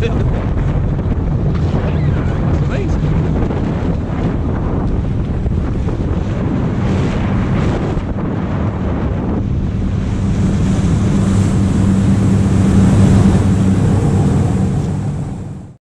ハハハハ!